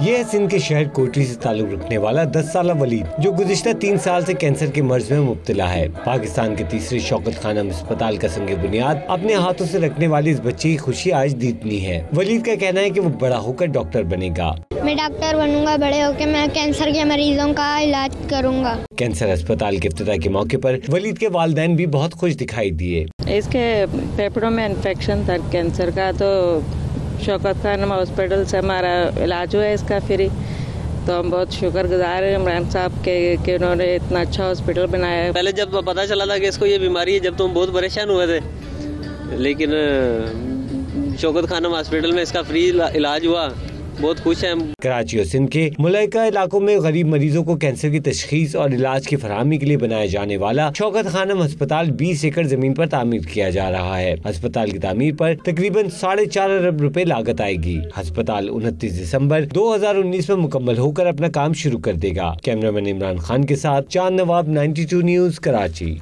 ये है सिंध के शहर कोटरी से ताल्लुक रखने वाला 10 साल वलीद, जो गुजश्ता तीन साल से कैंसर के मर्ज में मुबतला है। पाकिस्तान के तीसरे शौकत खाना अस्पताल का संग बुनियाद, अपने हाथों से रखने वाली इस बच्चे की खुशी आज दीपनी है। वलीद का कहना है कि वो बड़ा होकर डॉक्टर बनेगा। मैं डॉक्टर बनूँगा बड़े होकर मैं कैंसर के मरीजों का इलाज करूँगा। कैंसर अस्पताल के इफ्तः के मौके पर वलीद के वालदेन भी बहुत खुश दिखाई दिए। इसके फेफड़ों में इन्फेक्शन था कैंसर का तो शौकत खान हॉस्पिटल से हमारा इलाज हुआ है इसका फ्री तो हम बहुत शुक्रगुजार हैं इमरान साहब के कि उन्होंने इतना अच्छा हॉस्पिटल बनाया। है पहले जब पता चला था कि इसको ये बीमारी है जब तो हम बहुत परेशान हुए थे। लेकिन शौकत खानम हॉस्पिटल में इसका फ्री इलाज हुआ। बहुत खुश हैं कराची और सिंध के मुलैका इलाकों में गरीब मरीजों को कैंसर की तशखीस और इलाज की फरहमी के लिए बनाया जाने वाला शौकत खानम अस्पताल 20 एकड़ ज़मीन पर तामीर किया जा रहा है। अस्पताल की तमीर पर तकरीबन साढ़े चार अरब रुपए लागत आएगी। अस्पताल उनतीस दिसंबर 2019 में मुकम्मल होकर अपना काम शुरू कर देगा। कैमरामैन इमरान खान के साथ चाँद नवाब 92 न्यूज़ कराची।